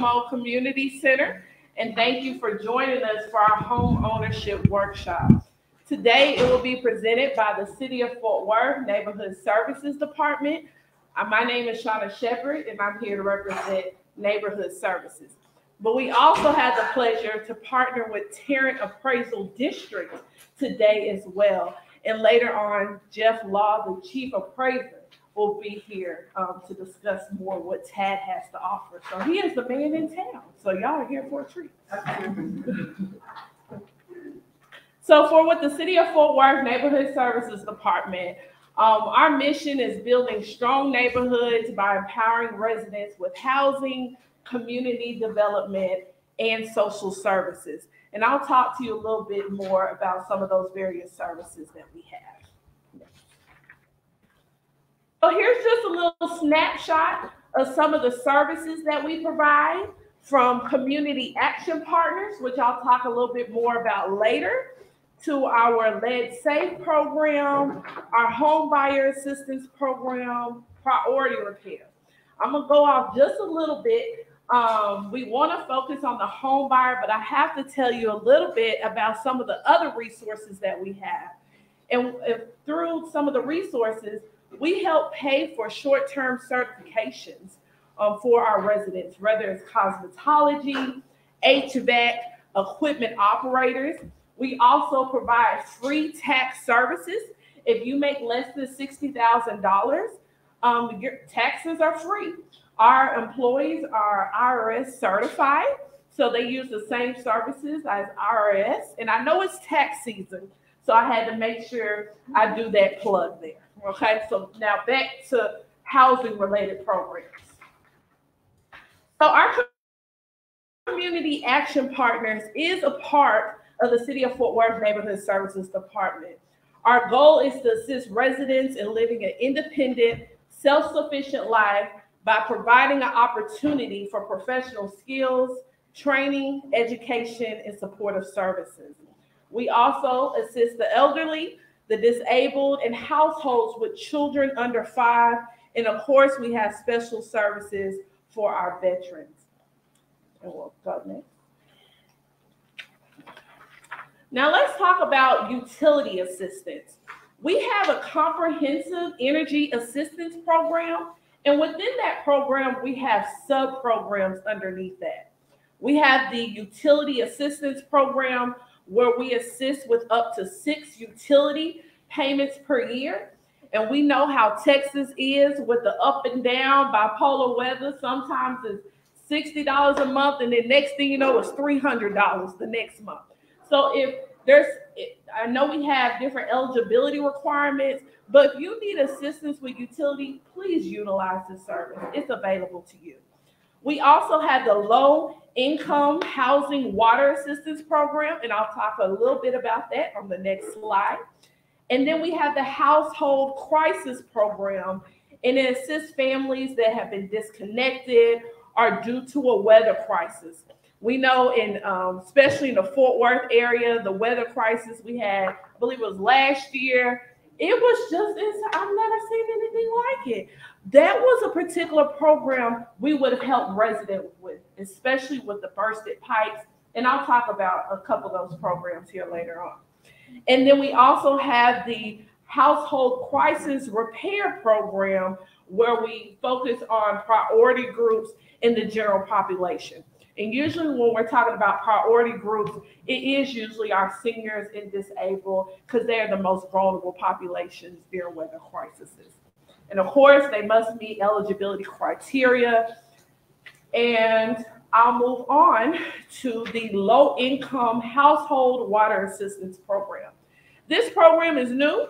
Como Community Center, and thank you for joining us for our home ownership workshop. Today, it will be presented by the City of Fort Worth Neighborhood Services Department. Uh, My name is Shauna Shepherd, and I'm here to represent Neighborhood Services. But we also have the pleasure to partner with Tarrant Appraisal District today as well. And later on, Jeff Law, the Chief Appraiser, will be here um, to discuss more what TAD has to offer. So he is the man in town. So y'all are here for a treat. So for what the City of Fort Worth Neighborhood Services Department, um, our mission is building strong neighborhoods by empowering residents with housing, community development, and social services. And I'll talk to you a little bit more about some of those various services that we have. So here's just a little snapshot of some of the services that we provide from community action partners, which I'll talk a little bit more about later, to our Lead Safe program, our home buyer assistance program, priority repair. I'm gonna go off just a little bit. Um, we want to focus on the home buyer, but I have to tell you a little bit about some of the other resources that we have. And if, through some of the resources, we help pay for short-term certifications um, for our residents, whether it's cosmetology, HVAC, equipment operators. We also provide free tax services. If you make less than $60,000, um, your taxes are free. Our employees are IRS certified, so they use the same services as IRS. And I know it's tax season, so I had to make sure I do that plug there. Okay, so now back to housing related programs. So our community action partners is a part of the City of Fort Worth Neighborhood Services Department. Our goal is to assist residents in living an independent, self-sufficient life by providing an opportunity for professional skills, training, education, and supportive services. We also assist the elderly, the disabled, and households with children under five. And of course, we have special services for our veterans. And we'll go next. Now let's talk about utility assistance. We have a comprehensive energy assistance program, and within that program, we have sub-programs underneath that. We have the utility assistance program where we assist with up to six utility payments per year. And we know how Texas is with the up and down bipolar weather. Sometimes it's $60 a month, and then next thing you know, it's $300 the next month. So if there's, I know we have different eligibility requirements, but if you need assistance with utility, please utilize this service. It's available to you. We also have the low income housing water assistance program, and I'll talk a little bit about that on the next slide. And then we have the household crisis program, and it assists families that have been disconnected or due to a weather crisis. We know in, um, especially in the Fort Worth area, the weather crisis we had, I believe it was last year. It was just, I've never seen anything like it. That was a particular program we would have helped residents with, especially with the bursted pipes. And I'll talk about a couple of those programs here later on. And then we also have the household crisis repair program where we focus on priority groups in the general population. And usually when we're talking about priority groups, it is usually our seniors and disabled because they're the most vulnerable populations during weather crises. And of course, they must meet eligibility criteria. And I'll move on to the low income household water assistance program. This program is new,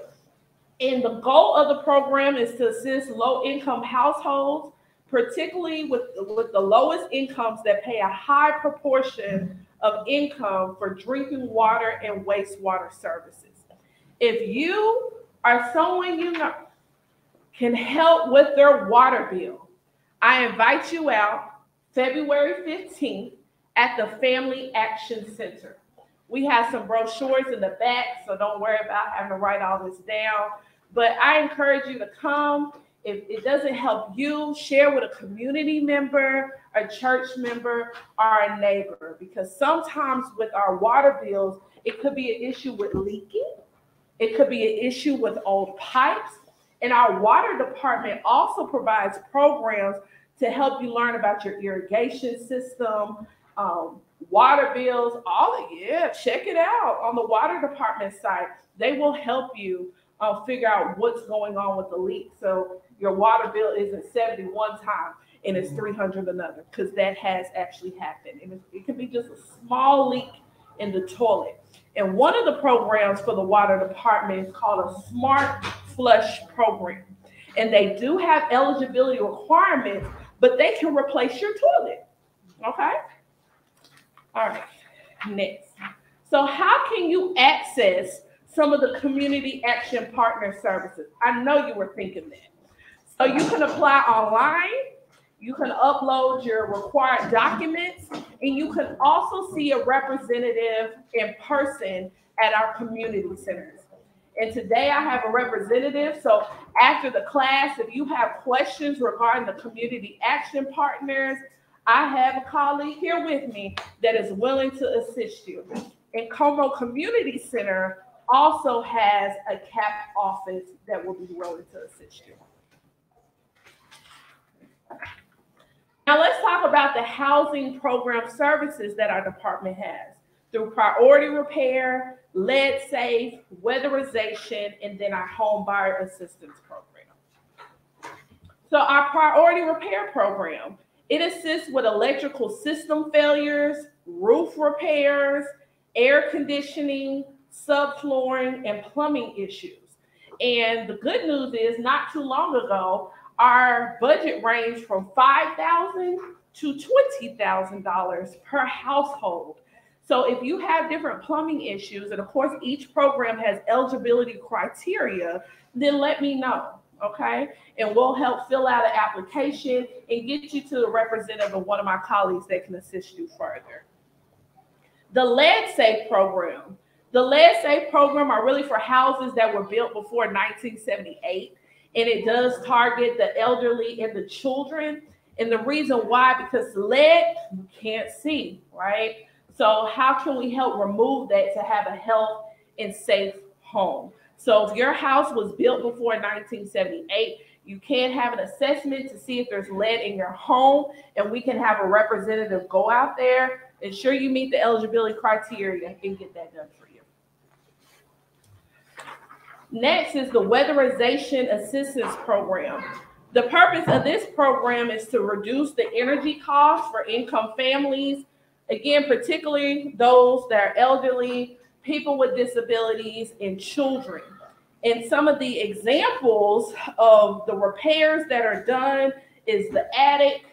and the goal of the program is to assist low income households, particularly with, with the lowest incomes that pay a high proportion of income for drinking water and wastewater services. If you are someone you know can help with their water bill, I invite you out February 15th at the Family Action Center. We have some brochures in the back, so don't worry about having to write all this down. But I encourage you to come. If it doesn't help you, share with a community member, a church member, or a neighbor. Because sometimes with our water bills, it could be an issue with leaking, it could be an issue with old pipes. And our water department also provides programs to help you learn about your irrigation system, um, water bills, all of yeah, check it out on the water department site. They will help you uh, figure out what's going on with the leak. So your water bill isn't 71 times and it's 300 another because that has actually happened. And it, it can be just a small leak in the toilet. And one of the programs for the water department is called a smart flush program. And they do have eligibility requirements, but they can replace your toilet. Okay? All right, next. So, how can you access some of the community action partner services? I know you were thinking that. So, you can apply online, you can upload your required documents, and you can also see a representative in person at our community centers. And today I have a representative. So after the class, if you have questions regarding the community action partners, I have a colleague here with me that is willing to assist you. And Como Community Center also has a CAP office that will be willing to assist you. Now let's talk about the housing program services that our department has through priority repair, lead safe, weatherization, and then our home buyer assistance program. So our priority repair program it assists with electrical system failures, roof repairs, air conditioning, subflooring, and plumbing issues. And the good news is, not too long ago, our budget ranged from 5,000 to $20,000 per household. So if you have different plumbing issues, and of course, each program has eligibility criteria, then let me know okay? And we'll help fill out an application and get you to the representative of one of my colleagues that can assist you further. The Lead Safe program. The Lead Safe program are really for houses that were built before 1978, and it does target the elderly and the children. And the reason why, because lead you can't see, right? So how can we help remove that to have a health and safe home? So if your house was built before 1978, you can have an assessment to see if there's lead in your home, and we can have a representative go out there, ensure you meet the eligibility criteria, and get that done for you. Next is the Weatherization Assistance Program. The purpose of this program is to reduce the energy costs for income families, again, particularly those that are elderly, people with disabilities, and children. And some of the examples of the repairs that are done is the attic,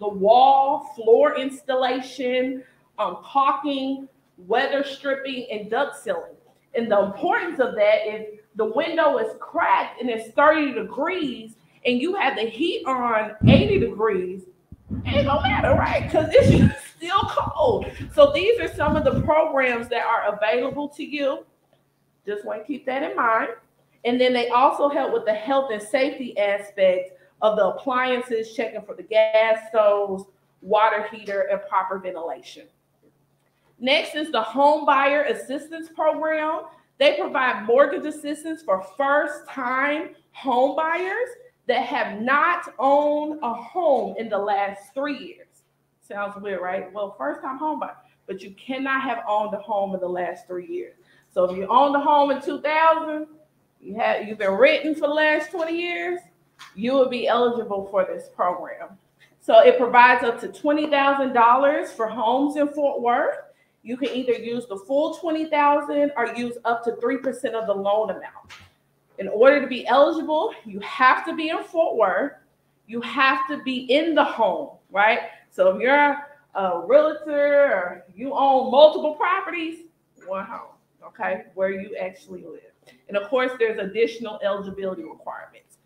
the wall, floor installation, um, caulking, weather stripping, and duct sealing. And the importance of that is the window is cracked and it's 30 degrees, and you have the heat on 80 degrees, it don't matter, right? Because it's still cold. So these are some of the programs that are available to you. Just want to keep that in mind. And then they also help with the health and safety aspect of the appliances, checking for the gas stoves, water heater, and proper ventilation. Next is the Home Buyer Assistance Program. They provide mortgage assistance for first time home buyers that have not owned a home in the last three years. Sounds weird, right? Well, first time home buyer, but you cannot have owned a home in the last three years. So if you owned a home in 2000, you have you've been written for the last 20 years, you will be eligible for this program. So it provides up to $20,000 for homes in Fort Worth. You can either use the full 20,000 or use up to 3% of the loan amount. In order to be eligible, you have to be in Fort Worth. You have to be in the home, right? So if you're a realtor or you own multiple properties, one home, okay, where you actually live. And of course, there's additional eligibility requirements.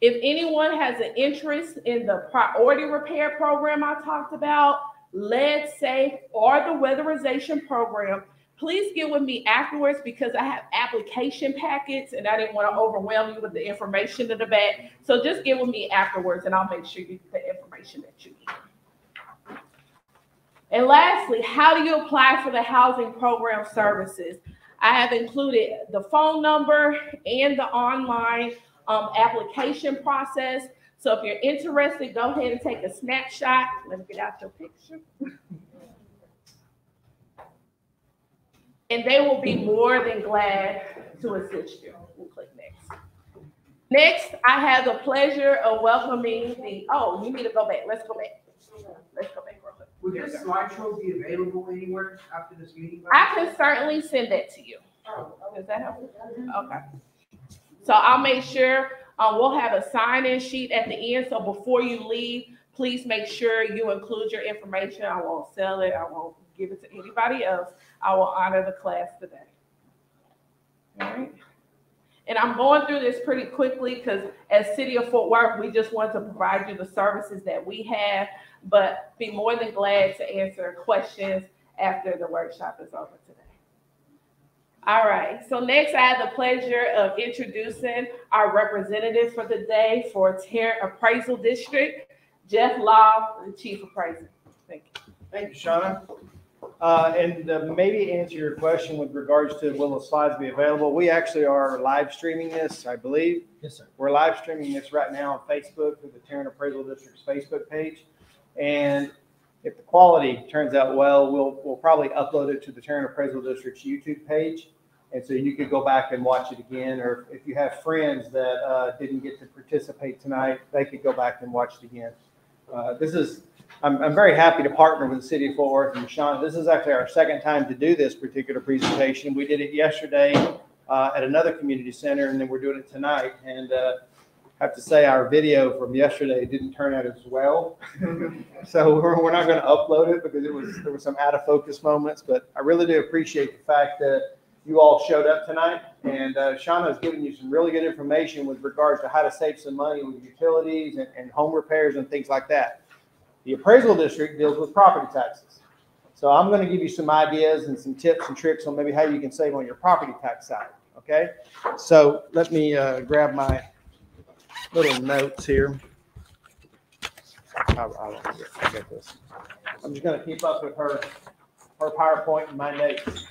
If anyone has an interest in the priority repair program I talked about, lead safe, or the weatherization program, please get with me afterwards because I have application packets and I didn't want to overwhelm you with the information in the back. So just get with me afterwards and I'll make sure you get the information that you need. And lastly, how do you apply for the housing program services? I have included the phone number and the online um, application process. So if you're interested, go ahead and take a snapshot. Let me get out your picture. And they will be more than glad to assist you. We'll click next. Next, I have the pleasure of welcoming the, oh, you need to go back. Let's go back. Let's go back. Would this slideshow be available anywhere after this meeting? I can certainly send that to you. Does that help? Okay. So I'll make sure, um, we'll have a sign-in sheet at the end, so before you leave, please make sure you include your information. I won't sell it, I won't give it to anybody else. I will honor the class today. All right. And I'm going through this pretty quickly because as City of Fort Worth, we just want to provide you the services that we have, but be more than glad to answer questions after the workshop is over today. All right, so next I have the pleasure of introducing our representative for the day for Tarrant Appraisal District, Jeff Law, the Chief Appraiser. Thank you. Thank you, Shauna. Uh, And uh, maybe answer your question with regards to will the slides be available? We actually are live streaming this, I believe. Yes, sir. We're live streaming this right now on Facebook through the Tarrant Appraisal District's Facebook page. And if the quality turns out well, we'll, we'll probably upload it to the Tarrant Appraisal District's YouTube page. And so you could go back and watch it again, or if you have friends that uh, didn't get to participate tonight, they could go back and watch it again. Uh, This is, I'm, I'm very happy to partner with the city of Fort Worth and Sean. This is actually our second time to do this particular presentation. We did it yesterday uh, at another community center, and then we're doing it tonight. And uh, have to say, our video from yesterday didn't turn out as well. So we're, we're not going to upload it because it was, there were some out of focus moments, but I really do appreciate the fact that you all showed up tonight. And uh, Shauna has given you some really good information with regards to how to save some money with utilities and, and home repairs and things like that. The appraisal district deals with property taxes. So I'm going to give you some ideas and some tips and tricks on maybe how you can save on your property tax side. Okay? So let me uh, grab my little notes here. I, I, I got this. I'm just going to keep up with her, her PowerPoint and my notes.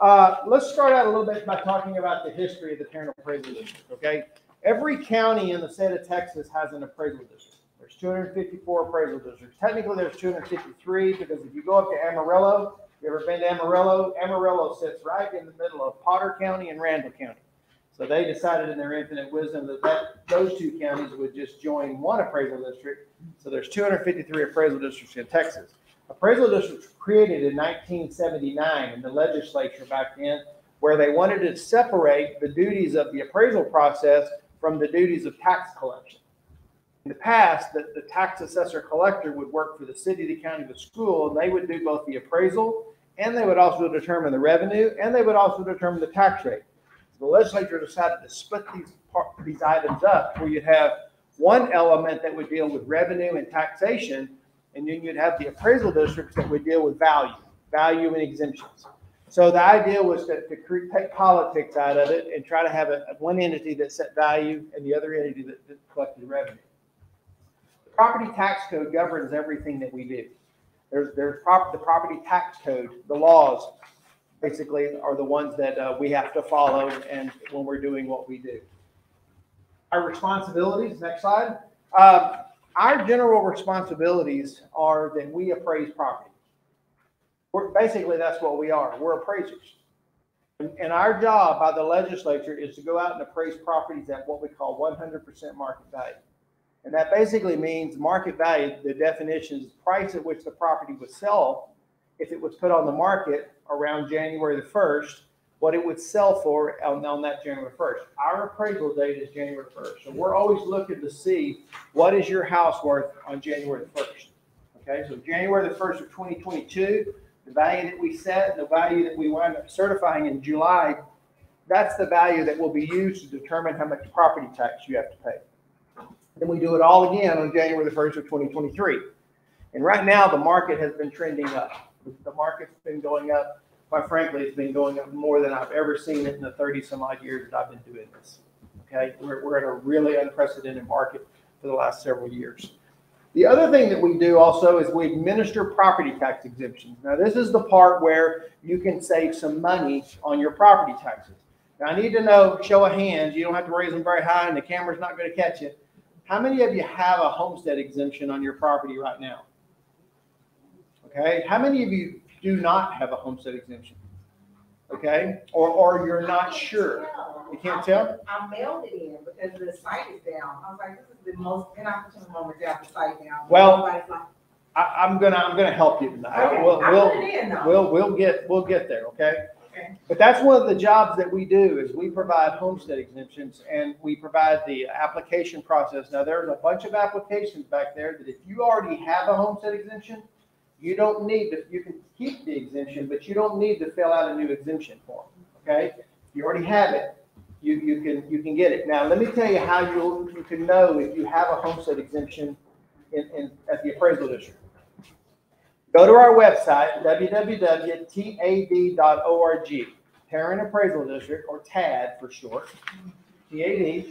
Uh, let's start out a little bit by talking about the history of the Tarrant Appraisal District, okay? Every county in the state of Texas has an appraisal district. There's 254 appraisal districts. Technically, there's 253 because if you go up to Amarillo, you ever been to Amarillo? Amarillo sits right in the middle of Potter County and Randall County. So they decided in their infinite wisdom that, that those two counties would just join one appraisal district. So there's 253 appraisal districts in Texas. Appraisal districts were created in 1979 in the legislature back then, where they wanted to separate the duties of the appraisal process from the duties of tax collection. In the past, the, the tax assessor collector would work for the city, the county, the school, and they would do both the appraisal and they would also determine the revenue and they would also determine the tax rate. The legislature decided to split these part, these items up where you'd have one element that would deal with revenue and taxation, and then you'd have the appraisal districts that would deal with value, value and exemptions. So the idea was to, to cre- take politics out of it and try to have a, one entity that set value and the other entity that, that collected revenue. The property tax code governs everything that we do. There's, there's prop, the property tax code, the laws, basically are the ones that uh, we have to follow and when we're doing what we do. Our responsibilities, next slide. Um, our general responsibilities are that we appraise property. We're, basically, that's what we are. We're appraisers. And, and our job by the legislature is to go out and appraise properties at what we call 100% market value. And that basically means market value, the definition is price at which the property would sell if it was put on the market around January the first, what it would sell for on, on that January first. Our appraisal date is January first, so we're always looking to see what is your house worth on January the first. Okay, so January the first of twenty twenty-two, the value that we set, the value that we wind up certifying in July, that's the value that will be used to determine how much property tax you have to pay. Then we do it all again on January the first of twenty twenty-three. And right now, the market has been trending up. The market's been going up. Quite frankly, it's been going up more than I've ever seen it in the thirty some odd years that I've been doing this. Okay, we're, we're at a really unprecedented market for the last several years. The other thing that we do also is we administer property tax exemptions. Now, this is the part where you can save some money on your property taxes. Now, I need to know, show of hands, you don't have to raise them very high and the camera's not gonna catch it. How many of you have a homestead exemption on your property right now? Okay, how many of you do not have a homestead exemption? Okay, or, or you're not sure? You can't tell? I mailed it in because the site is down. I was like, this is the most inopportune moment to have the site down. Well, like, I, I'm gonna, I'm gonna help you tonight. Okay, We'll, we'll, in we'll, we'll get, we'll get there, okay? Okay. But that's one of the jobs that we do is we provide homestead exemptions and we provide the application process. Now, there's a bunch of applications back there that if you already have a homestead exemption, you don't need to, you can keep the exemption, but you don't need to fill out a new exemption form, okay? You already have it, you, you can, you can get it. Now, let me tell you how you, you can know if you have a homestead exemption in, in, at the appraisal district. Go to our website, www.tad.org, Tarrant Appraisal District, or TAD for short, TAD,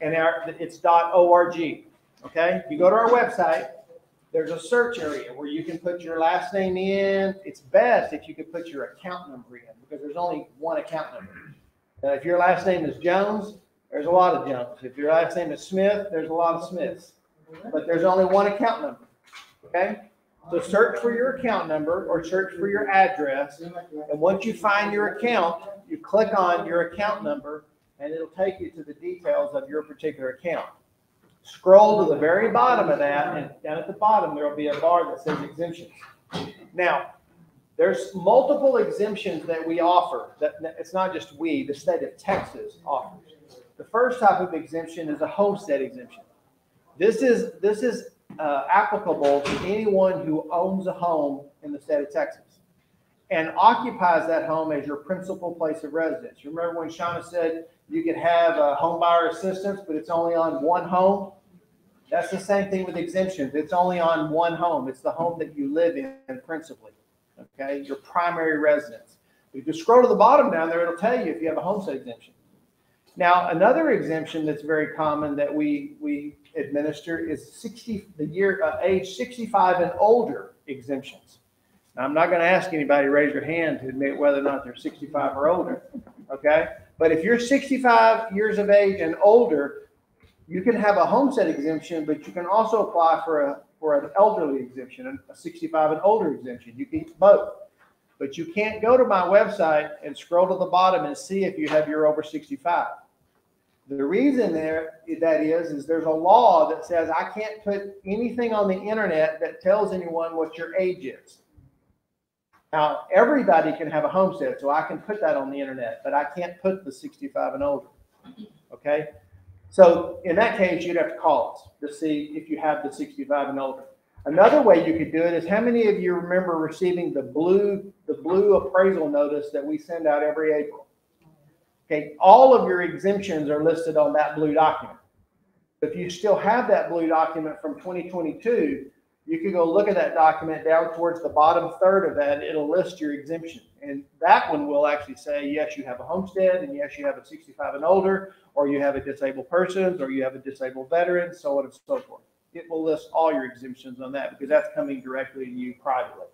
and our, it's .org, okay? You go to our website, there's a search area where you can put your last name in. It's best if you could put your account number in, because there's only one account number. Uh, if your last name is Jones, there's a lot of Jones. If your last name is Smith, there's a lot of Smiths. But there's only one account number, okay? So search for your account number or search for your address. And once you find your account, you click on your account number and it'll take you to the details of your particular account. Scroll to the very bottom of that and down at the bottom, there'll be a bar that says exemptions. Now, there's multiple exemptions that we offer. That, it's not just we, the state of Texas offers. The first type of exemption is a homestead exemption. This is, this is uh, applicable to anyone who owns a home in the state of Texas and occupies that home as your principal place of residence. Remember when Shauna said you could have a home buyer assistance, but it's only on one home? That's the same thing with exemptions. It's only on one home. It's the home that you live in principally, okay? Your primary residence. If you scroll to the bottom down there, it'll tell you if you have a homestead exemption. Now, another exemption that's very common that we, we administer is 60, the year, uh, age 65 and older exemptions. Now, I'm not going to ask anybody to raise your hand to admit whether or not they're 65 or older, okay? But if you're 65 years of age and older, you can have a homestead exemption, but you can also apply for a, for an elderly exemption, a 65 and older exemption. You can both. But you can't go to my website and scroll to the bottom and see if you have your over 65. The reason there that is is there's a law that says I can't put anything on the internet that tells anyone what your age is. Now everybody can have a homestead, so I can put that on the internet, but I can't put the 65 and older. Okay, so in that case, you'd have to call us to see if you have the 65 and older. Another way you could do it is how many of you remember receiving the blue the blue appraisal notice that we send out every April? Okay, all of your exemptions are listed on that blue document. If you still have that blue document from 2022, you could go look at that document down towards the bottom third of that. It'll list your exemption. And that one will actually say, yes, you have a homestead, and yes, you have a 65 and older, or you have a disabled persons, or you have a disabled veteran, so on and so forth. It will list all your exemptions on that because that's coming directly to you privately.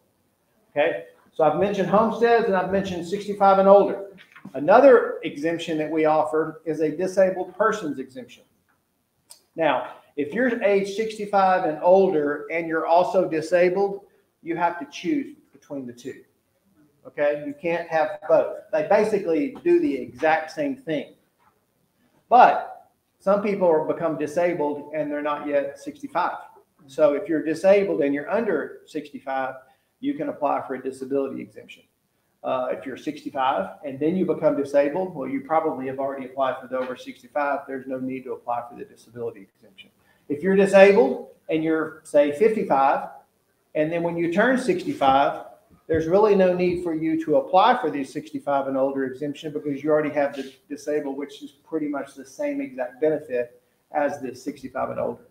Okay, so I've mentioned homesteads and I've mentioned 65 and older. Another exemption that we offer is a disabled persons exemption. Now, if you're age 65 and older and you're also disabled, you have to choose between the two. Okay, you can't have both. They basically do the exact same thing. But some people become disabled and they're not yet 65. So if you're disabled and you're under 65, you can apply for a disability exemption. Uh, if you're 65 and then you become disabled, well, you probably have already applied for the over 65. There's no need to apply for the disability exemption. If you're disabled and you're, say, 55, and then when you turn 65, there's really no need for you to apply for the 65 and older exemption because you already have the disabled, which is pretty much the same exact benefit as the 65 and older.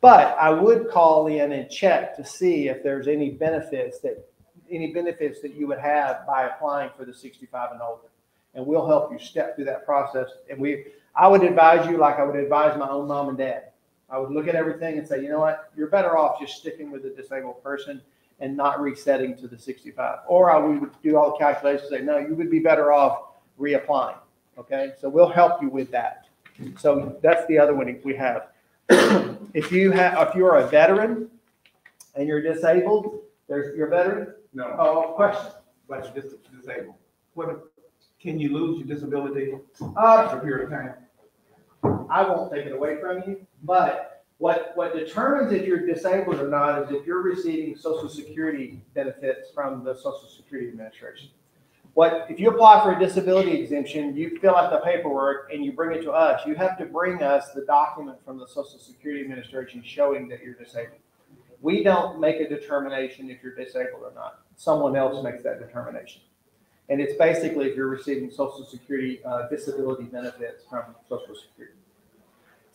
But I would call in and check to see if there's any benefits that any benefits that you would have by applying for the 65 and older. And we'll help you step through that process. And we, I would advise you like I would advise my own mom and dad. I would look at everything and say, you know what, you're better off just sticking with the disabled person and not resetting to the sixty-five. Or I would do all the calculations, and say, no, you would be better off reapplying, okay? So we'll help you with that. So that's the other one we have. If you have, if you're a veteran and you're disabled, there's, you're a veteran? No, Oh, question. but you're dis- disabled. What, can you lose your disability Uh, for a period of time? I won't take it away from you, but what, what determines if you're disabled or not is if you're receiving social security benefits from the Social Security Administration. What, if you apply for a disability exemption, you fill out the paperwork and you bring it to us, you have to bring us the document from the Social Security Administration showing that you're disabled. We don't make a determination if you're disabled or not. Someone else makes that determination. And it's basically if you're receiving social security, uh, disability benefits from social security.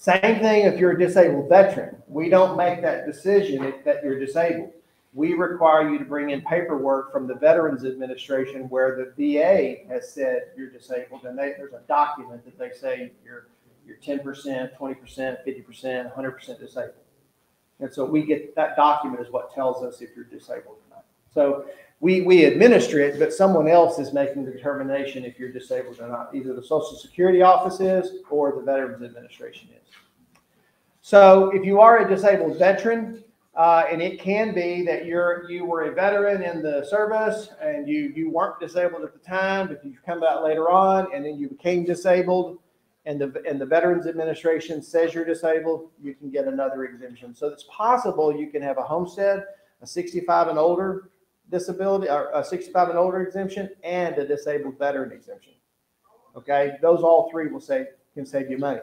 Same thing if you're a disabled veteran. We don't make that decision if that you're disabled. We require you to bring in paperwork from the Veterans Administration where the VA has said you're disabled and they, there's a document that they say you're, you're ten percent, twenty percent, fifty percent, hundred percent disabled. And so we get, that document is what tells us if you're disabled or not. So we, we administer it, but someone else is making the determination if you're disabled or not. Either the Social Security Office is or the Veterans Administration is. So if you are a disabled veteran, uh, and it can be that you're, you were a veteran in the service and you, you weren't disabled at the time, but you've come out later on and then you became disabled and the, and the Veterans Administration says you're disabled, you can get another exemption. So it's possible you can have a homestead, a 65 and older disability, or a 65 and older exemption, and a disabled veteran exemption. Okay, those all three will save, can save you money.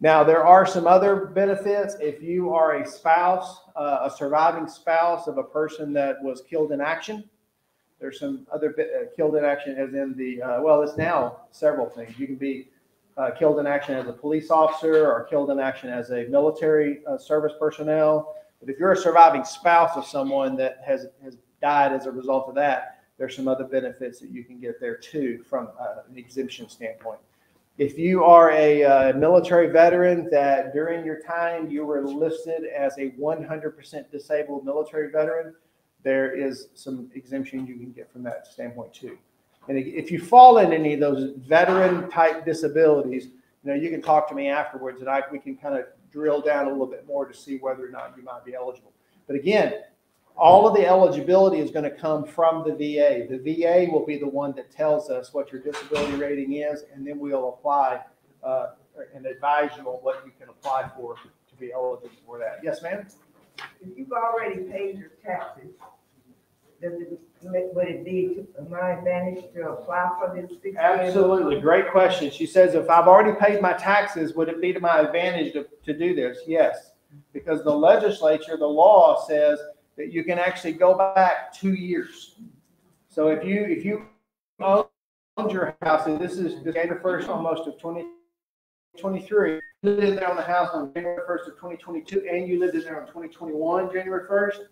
Now, there are some other benefits. If you are a spouse, uh, a surviving spouse of a person that was killed in action, there's some other uh, killed in action as in the, uh, well, it's now several things. You can be uh, killed in action as a police officer or killed in action as a military uh, service personnel. But if you're a surviving spouse of someone that has, has died as a result of that, there's some other benefits that you can get there too from uh, an exemption standpoint. If you are a uh, military veteran that during your time you were listed as a 100% disabled military veteran, there is some exemption you can get from that standpoint too. And if you fall in any of those veteran type disabilities, you know, you can talk to me afterwards and I, we can kind of drill down a little bit more to see whether or not you might be eligible. But again, all of the eligibility is going to come from the VA. The VA will be the one that tells us what your disability rating is, and then we'll apply uh, and advise you on what you can apply for to be eligible for that. Yes, ma'am? If you've already paid your taxes, does it, would it be to my advantage to apply for this? Absolutely. Great question. She says, if I've already paid my taxes, would it be to my advantage to, to do this? Yes. Because the legislature, the law says that you can actually go back two years. So if you, if you owned your house, and this is January first almost of twenty twenty-three, you lived there on the house on January first of twenty twenty-two, and you lived in there on twenty twenty-one, January first,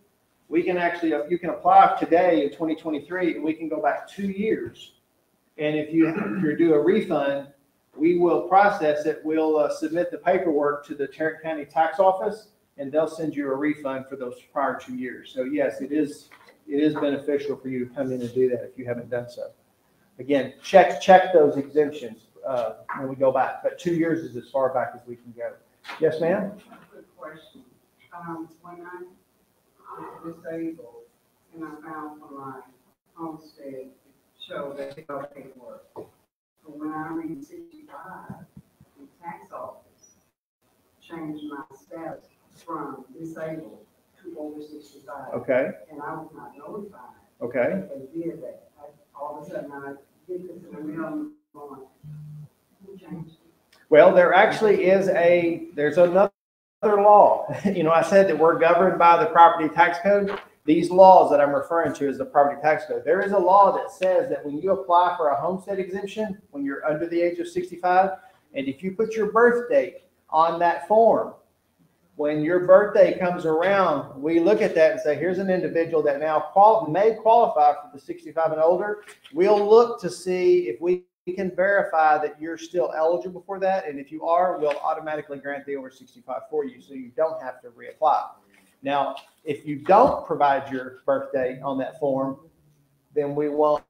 we can actually, you can apply today in twenty twenty-three, and we can go back two years. And if you, if you do a refund, we will process it, we'll uh, submit the paperwork to the Tarrant County Tax Office, and they'll send you a refund for those prior two years. So yes, it is, it is beneficial for you to come in and do that if you haven't done so. Again, check, check those exemptions uh, when we go back, but two years is as far back as we can go. Yes, ma'am? Quick question. Um, when I was disabled and I found my homestead, show that they don't pay work. But when I reached sixty-five, the tax office changed my status from disabled to over sixty-five. Okay, And I was not notified okay. that they did that. I- All of a sudden, I get this in the mail, going, who changed it? Well, there actually is a, there's another law. You know, I said that we're governed by the property tax code. These laws that I'm referring to is the property tax code. There is a law that says that when you apply for a homestead exemption, when you're under the age of 65, and if you put your birth date on that form, when your birthday comes around, we look at that and say, here's an individual that now qual, may qualify for the 65 and older. We'll look to see if we can verify that you're still eligible for that. And if you are, we'll automatically grant the over 65 for you, so you don't have to reapply. Now, if you don't provide your birthday on that form, then we won't,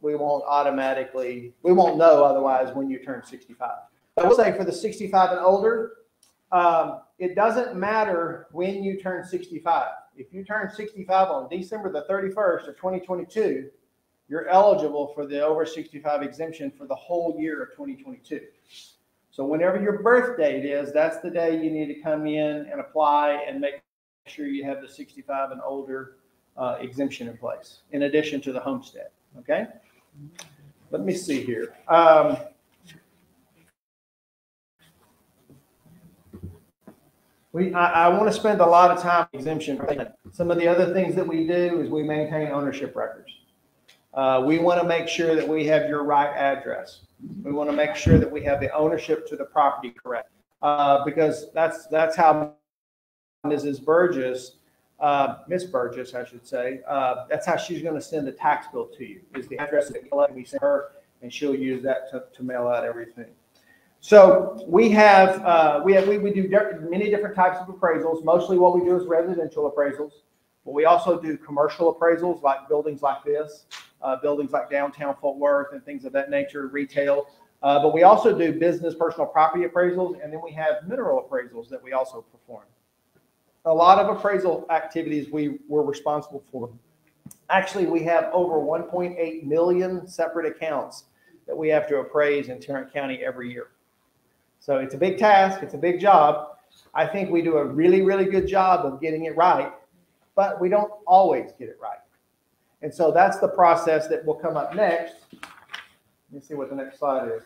we won't automatically, we won't know otherwise when you turn 65. I will say for the 65 and older, um, it doesn't matter when you turn 65. If you turn 65 on December the 31st of 2022, you're eligible for the over 65 exemption for the whole year of 2022. So whenever your birth date is, that's the day you need to come in and apply and make sure you have the 65 and older uh, exemption in place, in addition to the homestead, okay? Let me see here. Um, We, I, I want to spend a lot of time exemption. Some of the other things that we do is we maintain ownership records. Uh, we want to make sure that we have your right address. We want to make sure that we have the ownership to the property correct. Uh, because that's, that's how Mrs. Burgess, uh, Miss Burgess, I should say, uh, that's how she's going to send the tax bill to you, is the address that we send her, and she'll use that to, to mail out everything. So we have, uh, we have, we, we do many different types of appraisals. Mostly what we do is residential appraisals. But we also do commercial appraisals like buildings like this, uh, buildings like downtown Fort Worth and things of that nature, retail. Uh, but we also do business personal property appraisals and then we have mineral appraisals that we also perform. A lot of appraisal activities we were responsible for. Actually, we have over 1.8 million separate accounts that we have to appraise in Tarrant County every year. So it's a big task, it's a big job. I think we do a really, really good job of getting it right, but we don't always get it right. And so that's the process that will come up next. Let me see what the next slide is.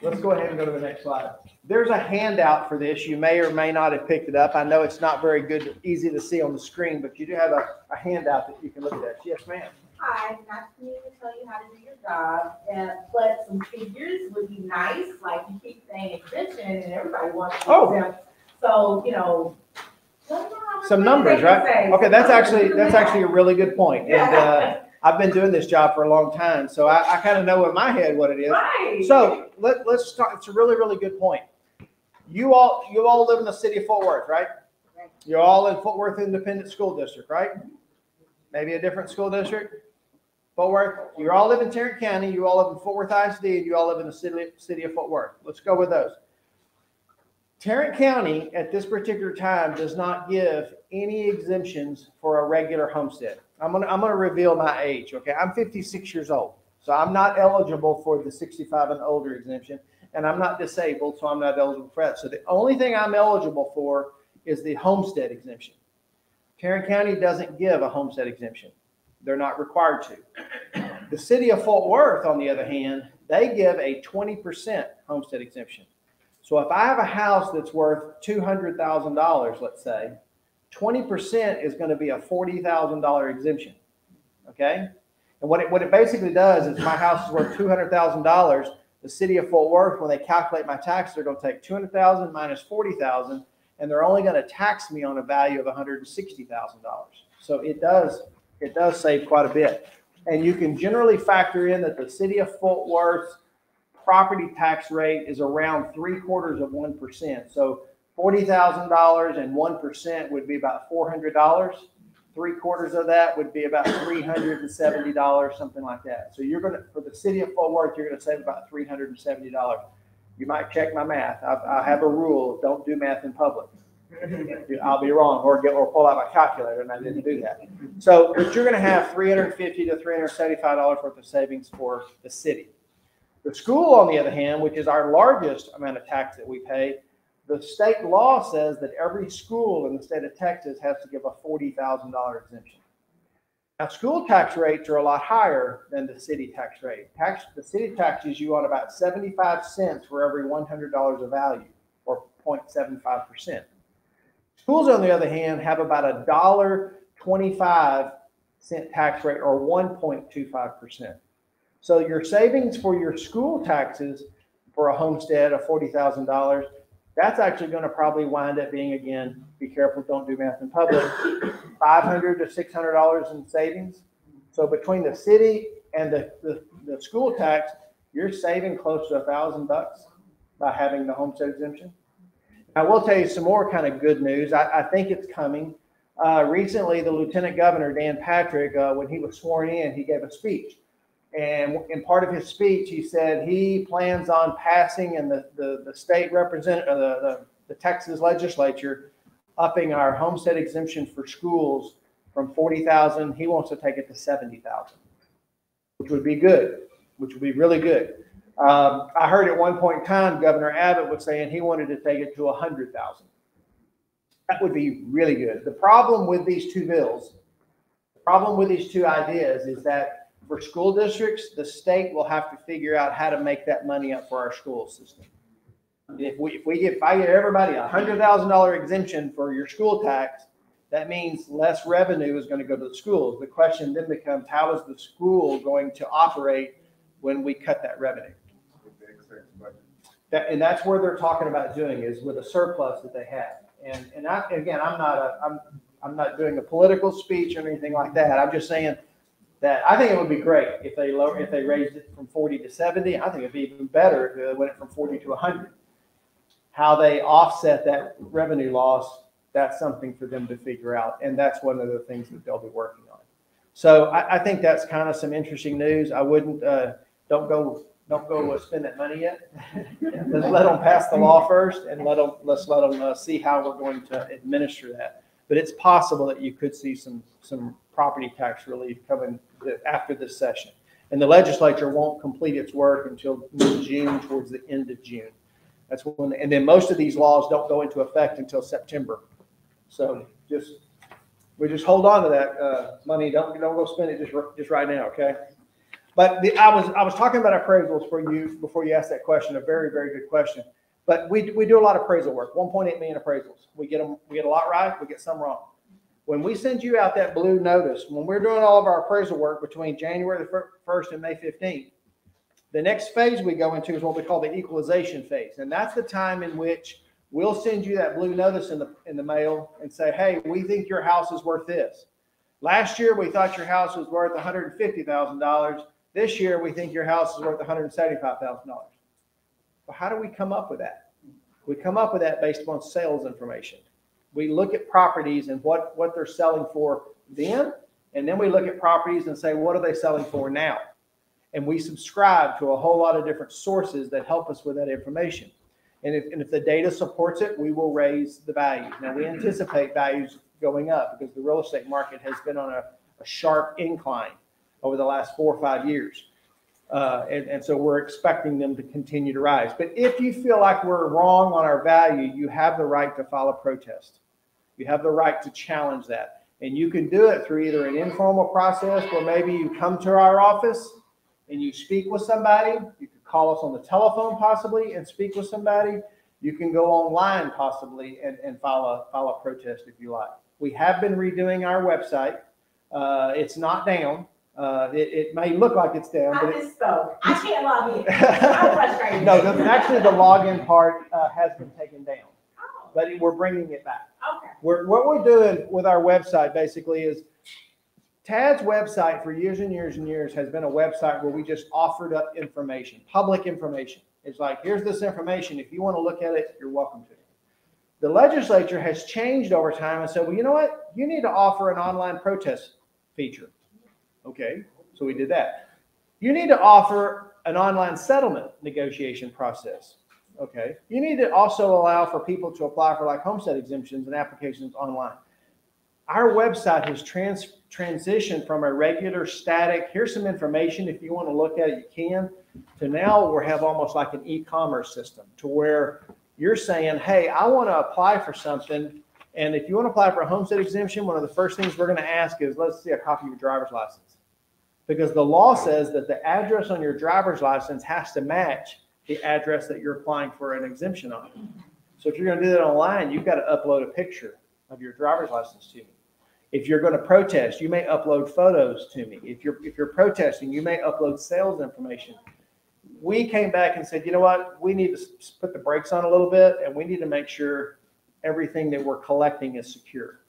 Let's go ahead and go to the next slide. There's a handout for this. You may or may not have picked it up. I know it's not very good, easy to see on the screen, but you do have a, a handout that you can look at. Yes, ma'am. Hi, not for me to tell you how to do your job, and, but some figures would be nice, like you keep saying exemption and everybody wants to Oh. exempt. So, you know. let me know how much Some money numbers, they can right? save. Okay, that's actually, that's actually a really good point. And, uh, I've been doing this job for a long time, so I, I kind of know in my head what it is. Right. So let, let's start, it's a really, really good point. You all, you all live in the city of Fort Worth, right? Right. You're all in Fort Worth Independent School District, right? Maybe a different school district? Fort Worth, you all live in Tarrant County, you all live in Fort Worth ISD, and you all live in the city, city of Fort Worth. Let's go with those. Tarrant County at this particular time does not give any exemptions for a regular homestead. I'm gonna, I'm gonna reveal my age, okay? I'm fifty-six years old, so I'm not eligible for the sixty-five and older exemption, and I'm not disabled, so I'm not eligible for that. So the only thing I'm eligible for is the homestead exemption. Tarrant County doesn't give a homestead exemption. They're not required to. The city of Fort Worth, on the other hand, they give a twenty percent homestead exemption. So if I have a house that's worth two hundred thousand dollars, let's say, twenty percent is gonna be a forty thousand dollar exemption. Okay? And what it, what it basically does is my house is worth two hundred thousand dollars. The city of Fort Worth, when they calculate my tax, they're gonna take two hundred thousand minus forty thousand, and they're only gonna tax me on a value of hundred and sixty thousand dollars. So it does, it does save quite a bit. And you can generally factor in that the city of Fort Worth's property tax rate is around three quarters of one percent. So forty thousand dollars and one percent would be about four hundred dollars. Three quarters of that would be about three hundred and seventy dollars, something like that. So you're gonna, for the city of Fort Worth, you're gonna save about three hundred and seventy dollars. You might check my math. I, I have a rule, don't do math in public. I'll be wrong, or get, or pull out my calculator, and I didn't do that. So, but you're have fifty to three hundred and seventy-five dollars worth of savings for the city. The school, on the other hand, which is our largest amount of tax that we pay, the state law says that every school in the state of Texas has to give a forty thousand dollar exemption. Now, school tax rates are a lot higher than the city tax rate. Tax, the city taxes you on about seventy-five cents for every one hundred dollars of value, or 0.75 percent. Schools, on the other hand, have about a dollar twenty-five cent tax rate, or one point two five percent. So your savings for your school taxes for a homestead of forty thousand dollars That's actually gonna probably wind up being, again, be careful, don't do math in public, five hundred to six hundred dollars in savings. So between the city and the, the, the school tax, you're saving close to a thousand bucks by having the homestead exemption. I will tell you some more kind of good news. I, I think it's coming. Uh, recently, the Lieutenant Governor, Dan Patrick, uh, when he was sworn in, he gave a speech. And in part of his speech, he said he plans on passing and the, the, the state represent, uh, the, the, the Texas legislature upping our homestead exemption for schools from forty thousand, he wants to take it to seventy thousand, which would be good, which would be really good. Um, I heard at one point in time, Governor Abbott was saying he wanted to take it to a hundred thousand. That would be really good. The problem with these two bills, the problem with these two ideas is that for school districts, the state will have to figure out how to make that money up for our school system. If we, if we get, if I get everybody a hundred thousand dollar exemption for your school tax, that means less revenue is going to go to the schools. The question then becomes, how is the school going to operate when we cut that revenue? That, and that's where they're talking about doing is with a surplus that they have. And, and I, again, I'm not a, I'm, I'm not doing a political speech or anything like that. I'm just saying that I think it would be great if they lower, if they raised it from forty to seventy. I think it'd be even better if they went from forty to hundred. How they offset that revenue loss, that's something for them to figure out. And that's one of the things that they'll be working on. So I, I think that's kind of some interesting news. I wouldn't, uh, don't go, don't go uh, spend that money yet. Let's let them pass the law first and let them, let's let them, uh, see how we're going to administer that. But it's possible that you could see some, some property tax relief coming after this session. And the legislature won't complete its work until mid-June, towards the end of June. That's when, and then most of these laws don't go into effect until September. So just, we just hold on to that, uh, money. Don't, don't go spend it just, just right now, okay? But the, I was, I was talking about appraisals for you before you asked that question, a very, very good question. But we, we do a lot of appraisal work, one point eight million appraisals. We get them, we get a lot right, we get some wrong. When we send you out that blue notice, when we're doing all of our appraisal work between January the first and May fifteenth, the next phase we go into is what we call the equalization phase. And that's the time in which we'll send you that blue notice in the, in the mail and say, hey, we think your house is worth this. Last year, we thought your house was worth hundred and fifty thousand dollars. This year, we think your house is worth hundred and seventy-five thousand dollars. Well, how do we come up with that? We come up with that based upon sales information. We look at properties and what, what they're selling for then, and then we look at properties and say, what are they selling for now? And we subscribe to a whole lot of different sources that help us with that information. And if, and if the data supports it, we will raise the values. Now, we anticipate values going up because the real estate market has been on a, a sharp incline over the last four or five years. Uh, and, and so we're expecting them to continue to rise. But if you feel like we're wrong on our value, you have the right to file a protest. You have the right to challenge that. And you can do it through either an informal process where maybe you come to our office and you speak with somebody. You could call us on the telephone possibly and speak with somebody. You can go online possibly and, and file a, file a protest if you like. We have been redoing our website. Uh, it's not down. Uh, it, it may look like it's down, but I it, misspoke. I can't log in. I'm frustrated. no, the, actually the login part uh, has been taken down, Oh, but we're bringing it back. Okay. We're, what we're doing with our website basically is TAD's website for years and years and years has been a website where we just offered up information, public information. It's like, here's this information. If you want to look at it, you're welcome to. The legislature has changed over time and said, well, you know what? You need to offer an online protest feature. Okay, so we did that. You need to offer an online settlement negotiation process. Okay, you need to also allow for people to apply for like homestead exemptions and applications online. Our website has trans, transitioned from a regular static, here's some information, if you want to look at it, you can, to now we have almost like an e-commerce system to where you're saying, hey, I want to apply for something. And if you want to apply for a homestead exemption, one of the first things we're going to ask is, let's see a copy of your driver's license. Because the law says that the address on your driver's license has to match the address that you're applying for an exemption on. So if you're going to do that online, you've got to upload a picture of your driver's license to me. If you're going to protest, you may upload photos to me. If you're if you're protesting, you may upload sales information. we came back and said, you know what, we need to put the brakes on a little bit and we need to make sure everything that we're collecting is secure.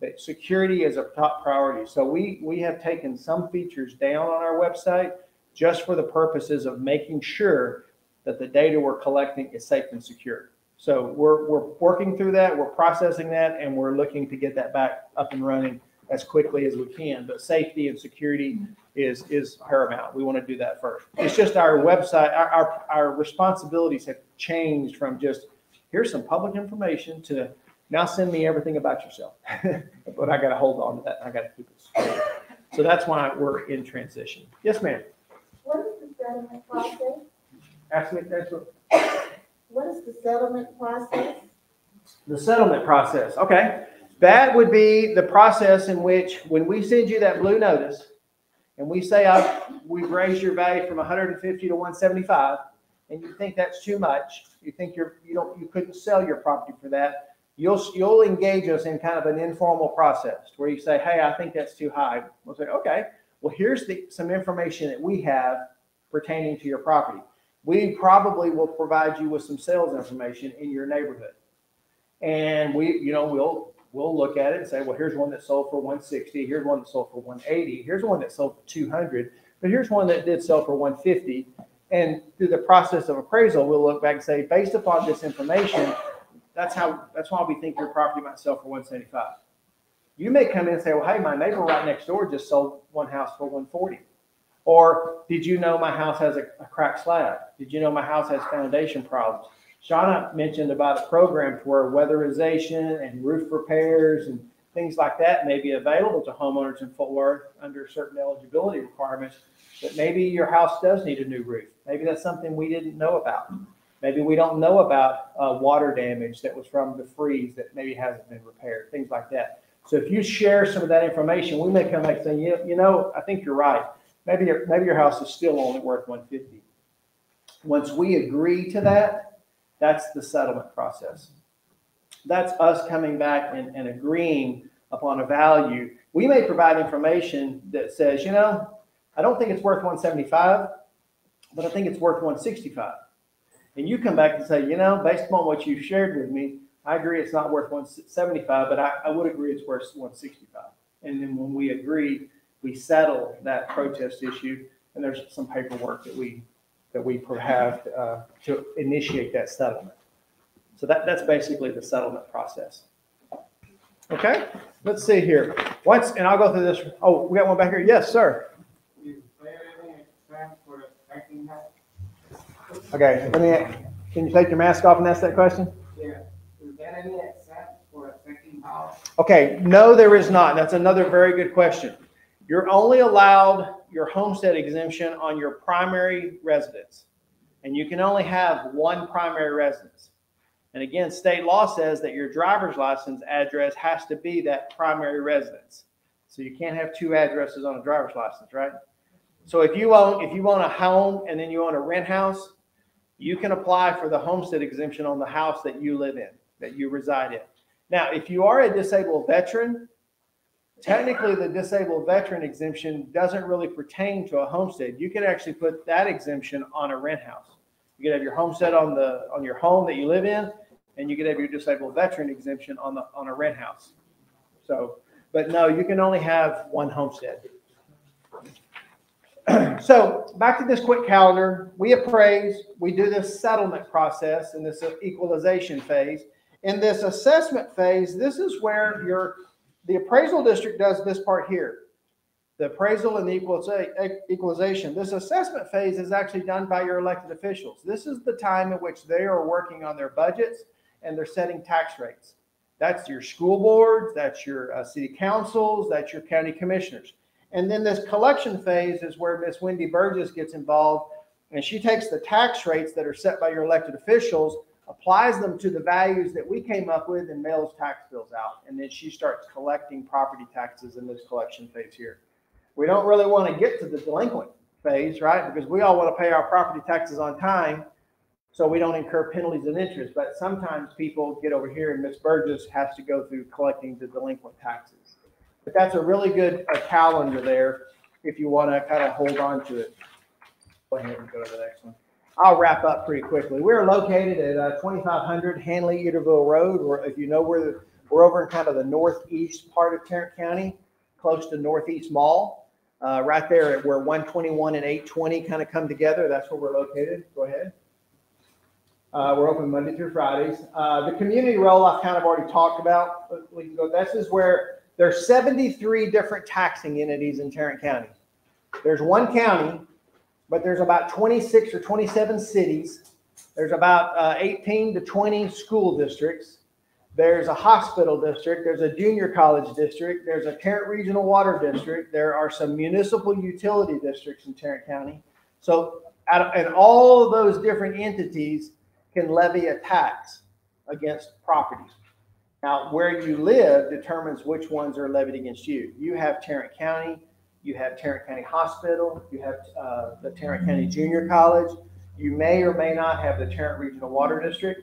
That security is a top priority. So we, we have taken some features down on our website just for the purposes of making sure that the data we're collecting is safe and secure. So we're, we're working through that, we're processing that, and we're looking to get that back up and running as quickly as we can. But safety and security is, is paramount. We want to do that first. It's just our website, our, our, our responsibilities have changed from just, here's some public information to now send me everything about yourself. But I got to hold on to that. I got to keep it. secure. So that's why we're in transition. Yes, ma'am. What is the settlement process? Ask me, that's what. What is the settlement process? The settlement process, okay. That would be the process in which, when we send you that blue notice, and we say, I, we've raised your value from hundred and fifty to one seventy-five, and you think that's too much, you think you're, you don't, you couldn't sell your property for that, you'll, you'll engage us in kind of an informal process, where you say, hey, I think that's too high. We'll say, okay, well, here's the, some information that we have pertaining to your property. We probably will provide you with some sales information in your neighborhood. And we, you know, we'll, we'll look at it and say, well, here's one that sold for one sixty, here's one that sold for one eighty, here's one that sold for two hundred, but here's one that did sell for one fifty. And through the process of appraisal, we'll look back and say, based upon this information, that's how, that's why we think your property might sell for one seventy-five. You may come in and say, well, hey, my neighbor right next door just sold one house for one forty. Or did you know my house has a, a cracked slab? Did you know my house has foundation problems? Shauna mentioned about a program where weatherization and roof repairs and things like that may be available to homeowners in Fort Worth under certain eligibility requirements. But maybe your house does need a new roof. Maybe that's something we didn't know about. Maybe we don't know about uh, water damage that was from the freeze that maybe hasn't been repaired, things like that. So if you share some of that information, we may come back and say, you, you know, I think you're right. Maybe, your- maybe your house is still only worth one fifty. Once we agree to that, that's the settlement process. That's us coming back and, and agreeing upon a value. We may provide information that says, you know, I don't think it's worth one seventy-five, but I think it's worth one sixty-five. And you come back and say, you know, based upon what you've shared with me, I agree it's not worth one seventy-five, but I, I would agree it's worth one sixty-five. And then when we agree, we settle that protest issue, and there's some paperwork that we, that we have, uh, to initiate that settlement. So that, that's basically the settlement process. Okay, let's see here. Once, and I'll go through this, oh, we got one back here. Yes, sir. Is there any expense for the parking lot? Okay, let me, can you take your mask off and ask that question? Yeah. Is there any for a second house? Okay, no, there is not. That's another very good question. You're only allowed your homestead exemption on your primary residence. And you can only have one primary residence. And again, state law says that your driver's license address has to be that primary residence. So you can't have two addresses on a driver's license, right? So if you own, if you own a home and then you own a rent house, you can apply for the homestead exemption on the house that you live in, that you reside in. Now, if you are a disabled veteran, technically the disabled veteran exemption doesn't really pertain to a homestead. You can actually put that exemption on a rent house. You can have your homestead on the, on your home that you live in, and you can have your disabled veteran exemption on the, on a rent house. So, but no, you can only have one homestead. So back to this quick calendar, we appraise, we do this settlement process in this equalization phase. In this assessment phase, this is where your, the appraisal district does this part here. The appraisal and the equalization. This assessment phase is actually done by your elected officials. This is the time in which they are working on their budgets and they're setting tax rates. That's your school boards, that's your uh, city councils, that's your county commissioners. And then this collection phase is where Miss Wendy Burgess gets involved. And she takes the tax rates that are set by your elected officials, applies them to the values that we came up with and mails tax bills out. And then she starts collecting property taxes in this collection phase here. We don't really want to get to the delinquent phase, right? Because we all want to pay our property taxes on time so we don't incur penalties and interest. But sometimes people get over here and Miss Burgess has to go through collecting the delinquent taxes. But that's a really good uh, calendar there if you want to kind of hold on to it. Go ahead and go to the next one. I'll wrap up pretty quickly. We're located at uh, 2500 Handley Ederville Road. If you know where the, we're over in kind of the northeast part of Tarrant County, close to Northeast Mall. Uh, right there at where 121 and 820 kind of come together. That's where we're located. Go ahead. Uh, we're open Monday through Fridays. Uh, the community role I've kind of already talked about. We can go, this is where there's 73 different taxing entities in Tarrant County. There's one county, but there's about 26 or 27 cities. There's about uh, 18 to 20 school districts. There's a hospital district. There's a junior college district. There's a Tarrant Regional Water District. There are some municipal utility districts in Tarrant County. So, of, and all of those different entities can levy a tax against properties. Now, where you live determines which ones are levied against you. You have Tarrant County, you have Tarrant County Hospital, you have uh, the Tarrant County Junior College. You may or may not have the Tarrant Regional Water District.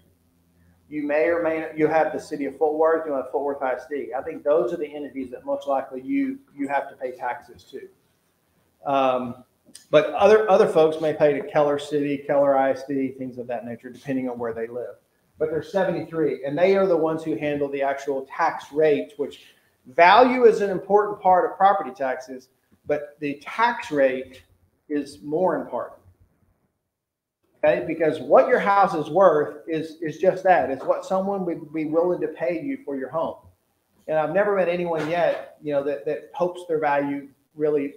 You may or may not, you have the city of Fort Worth, you have Fort Worth ISD. I think those are the entities that most likely you, you have to pay taxes to. Um, But other, other folks may pay to Keller City, Keller ISD, things of that nature, depending on where they live. But there's 73, and they are the ones who handle the actual tax rates, which value is an important part of property taxes, but the tax rate is more important. Okay, because what your house is worth is, is just that. It's what someone would be willing to pay you for your home. And I've never met anyone yet, you know, that, that hopes their value really,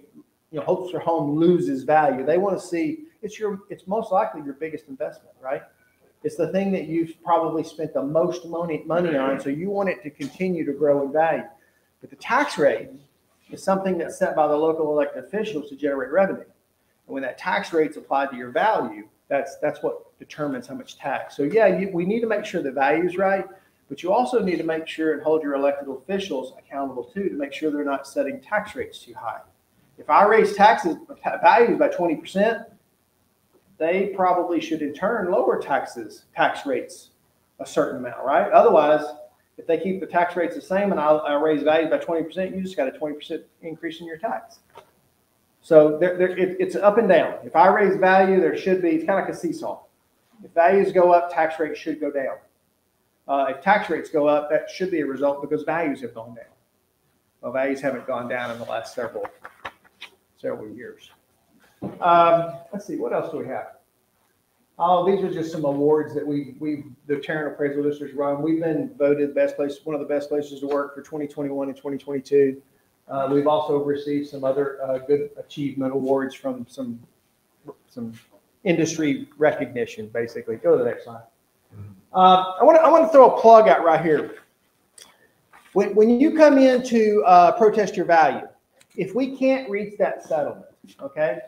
you know, hopes their home loses value. They want to see, it's your, it's most likely your biggest investment, right? It's the thing that you've probably spent the most money, money on, so you want it to continue to grow in value. But the tax rate is something that's set by the local elected officials to generate revenue. And when that tax rate's applied to your value, that's, that's what determines how much tax. So yeah, you, we need to make sure the value's right, but you also need to make sure and hold your elected officials accountable too, to make sure they're not setting tax rates too high. If I raise taxes, uh, values by twenty percent, they probably should in turn lower taxes, tax rates a certain amount, right? Otherwise, if they keep the tax rates the same and I, I raise values by twenty percent, you just got a twenty percent increase in your tax. So it, it's up and down. If I raise value, there should be, it's kind of like a seesaw. If values go up, tax rates should go down. Uh, if tax rates go up, that should be a result because values have gone down. Well, values haven't gone down in the last several, several years. Um, let's see, what else do we have? Oh, these are just some awards that we, we, the Tarrant Appraisal District's run. We've been voted best place, one of the best places to work for 2021 and 2022. Uh, we've also received some other, uh, good achievement awards from some, some industry recognition, basically. Go to the next slide. Uh, I want to, I want to throw a plug out right here. When, when you come in to, uh, protest your value, if we can't reach that settlement, okay?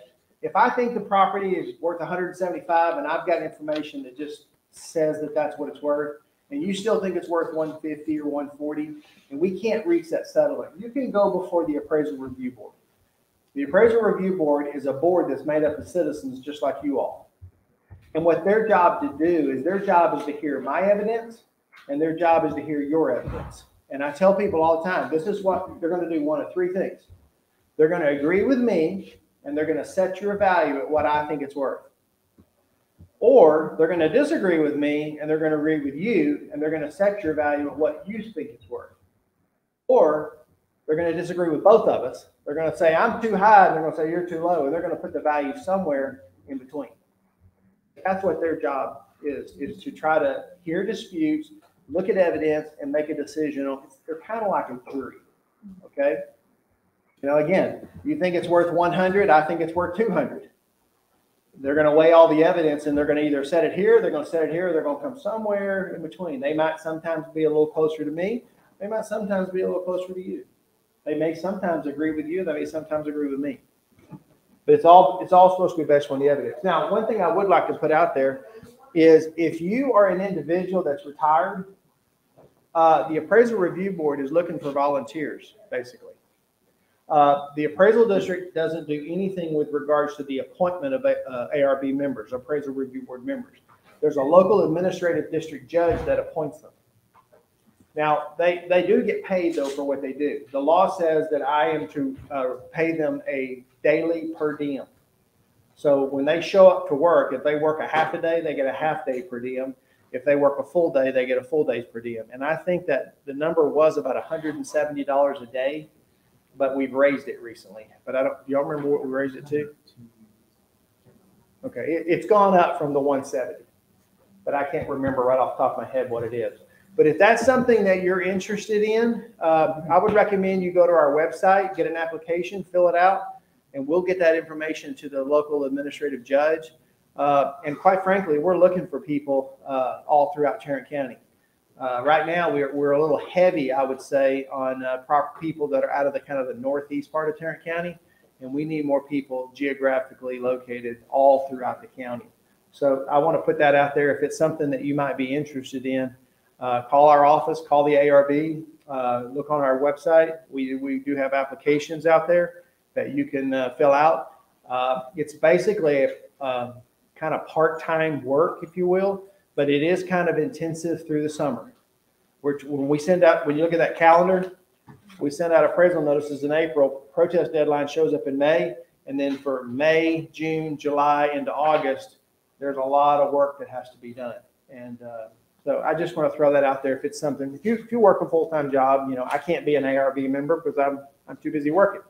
If I think the property is worth 175 and I've got information that just says that that's what it's worth, and you still think it's worth 150 or 140, and we can't reach that settlement, you can go before the appraisal review board. The appraisal review board is a board that's made up of citizens just like you all. And what their job to do is their job is to hear my evidence and their job is to hear your evidence. And I tell people all the time, this is what they're going to do one of three things. They're going to agree with me and they're going to set your value at what I think it's worth. Or they're going to disagree with me and they're going to agree with you and they're going to set your value at what you think it's worth. Or they're going to disagree with both of us. They're going to say, I'm too high, and they're going to say, you're too low. And they're going to put the value somewhere in between. That's what their job is, is to try to hear disputes, look at evidence, and make a decision. They're kind of like a jury, okay? You know, again, you think it's worth 100, I think it's worth 200. They're going to weigh all the evidence and they're going to either set it here, they're going to set it here, they're going to come somewhere in between. They might sometimes be a little closer to me, they might sometimes be a little closer to you. They may sometimes agree with you, they may sometimes agree with me. But it's all, it's all supposed to be based on the evidence. Now, one thing I would like to put out there is if you are an individual that's retired, uh, the appraisal review board is looking for volunteers, basically. Uh, the appraisal district doesn't do anything with regards to the appointment of uh, ARB members, appraisal review board members. There's a local administrative district judge that appoints them. Now, they, they do get paid though for what they do. The law says that I am to uh, pay them a daily per diem. So when they show up to work, if they work a half a day, they get a half day per diem. If they work a full day, they get a full day's per diem. And I think that the number was about hundred and seventy dollars a day, but we've raised it recently. But I don't, do y'all remember what we raised it to? Okay, it, it's gone up from the one seventy, but I can't remember right off the top of my head what it is. But if that's something that you're interested in, uh, I would recommend you go to our website, get an application, fill it out, and we'll get that information to the local administrative judge. Uh, and quite frankly, we're looking for people uh, all throughout Tarrant County. Uh, right now, we're, we're a little heavy, I would say, on uh, proper people that are out of the kind of the northeast part of Tarrant County, and we need more people geographically located all throughout the county. So I want to put that out there. If it's something that you might be interested in, uh, call our office, call the ARB, uh, look on our website. We, we do have applications out there that you can uh, fill out. Uh, it's basically uh, kind of part-time work, if you will, but it is kind of intensive through the summer. Which when we send out, when you look at that calendar, we send out appraisal notices in April. Protest deadline shows up in May, and then for May, June, July, into August, there's a lot of work that has to be done. And uh, so I just want to throw that out there. If it's something, if you if you work a full time job, you know I can't be an ARB member because I'm I'm too busy working.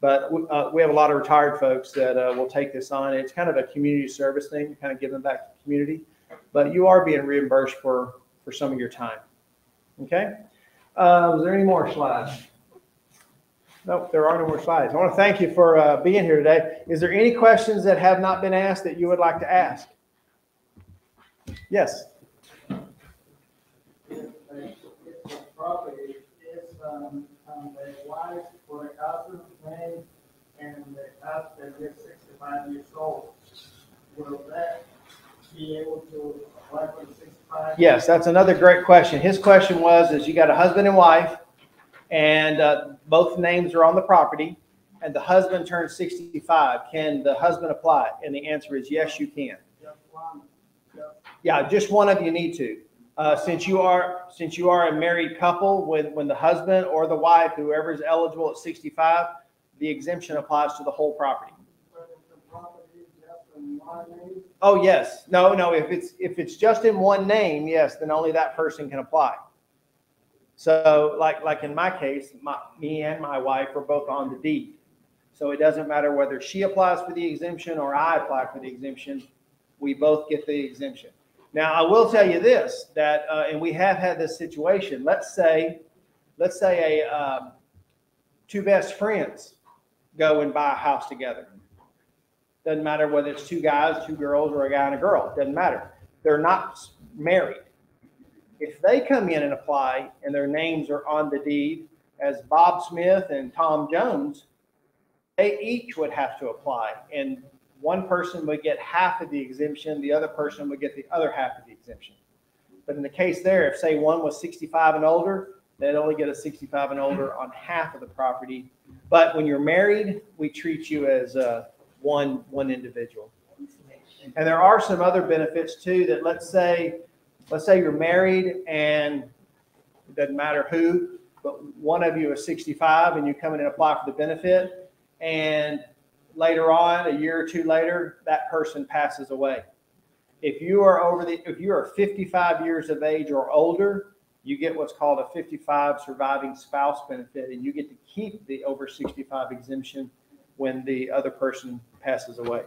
But uh, we have a lot of retired folks that uh, will take this on. It's kind of a community service thing, kind of giving back to the community. But you are being reimbursed for for some of your time. Okay. Uh, was there any more slides? Nope, there are no more slides. I want to thank you for uh, being here today. Is there any questions that have not been asked that you would like to ask? Yes. property is, um, um, the wife or husband's name and the husband is sixty-five years old. Will that be able to apply for the sixty-five? Yes, that's another great question. His question was, is you got a husband and wife, and uh, both names are on the property, and the husband turns 65. Can the husband apply? And the answer is yes, you can. Yeah, just one of you need to. Uh, since you are, since you are a married couple, when, when the husband or the wife, whoever is eligible at 65, the exemption applies to the whole property. But if the property is just in one name, Oh, yes. No, no, if it's, if it's just in one name, yes, then only that person can apply. So like, like in my case, my, me and my wife are both on the deed. So it doesn't matter whether she applies for the exemption or I apply for the exemption, we both get the exemption. Now, I will tell you this, that, uh, and we have had this situation, let's say, let's say a, um, two best friends go and buy a house together. Doesn't matter whether it's two guys, two girls, or a guy and a girl. Doesn't matter. They're not married. If they come in and apply and their names are on the deed as Bob Smith and Tom Jones, they each would have to apply. And one person would get half of the exemption, the other person would get the other half of the exemption. But in the case there, if say one was 65 and older, they'd only get a 65 and older on half of the property. But when you're married, we treat you as uh, one one individual. And there are some other benefits too. That let's say, let's say you're married and it doesn't matter who, but one of you is 65 and you come in and apply for the benefit, and later on, a year or two later, that person passes away. If you are over the, if you are 55 years of age or older, you get what's called a 55 surviving spouse benefit, and you get to keep the over 65 exemption when the other person passes away.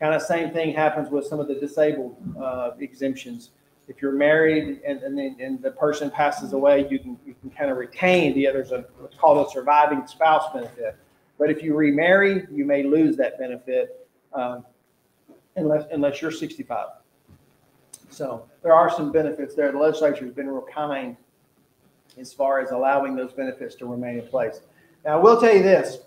Kind of same thing happens with some of the disabled uh, exemptions. If you're married and, and, then, and the person passes away, you can, you can kind of retain the others, what's called a surviving spouse benefit. But if you remarry, you may lose that benefit um, unless, unless you're 65. So there are some benefits there. The legislature's been real kind as far as allowing those benefits to remain in place. Now, I will tell you this.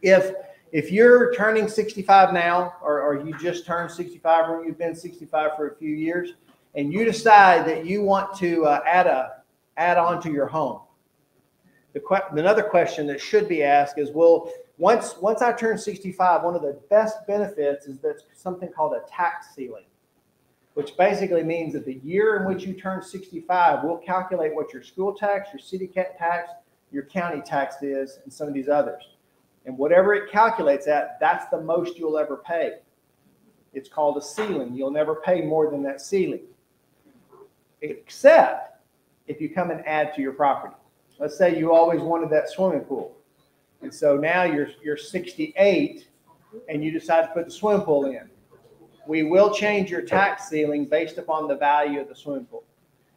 If, if you're turning 65 now, or, or you just turned 65, or you've been 65 for a few years, and you decide that you want to uh, add a, add on to your home, the que- another question that should be asked is, well, once, once I turn 65, one of the best benefits is there's something called a tax ceiling, which basically means that the year in which you turn 65, we'll calculate what your school tax, your city tax, your county tax is, and some of these others. And whatever it calculates at, that's the most you'll ever pay. It's called a ceiling. You'll never pay more than that ceiling. Except if you come and add to your property. Let's say you always wanted that swimming pool. And so now you're, you're 68 and you decide to put the swimming pool in. We will change your tax ceiling based upon the value of the swimming pool.